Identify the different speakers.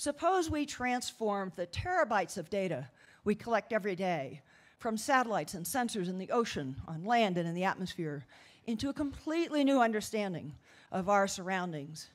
Speaker 1: Suppose we transform the terabytes of data we collect every day from satellites and sensors in the ocean, on land, and in the atmosphere into a completely new understanding of our surroundings.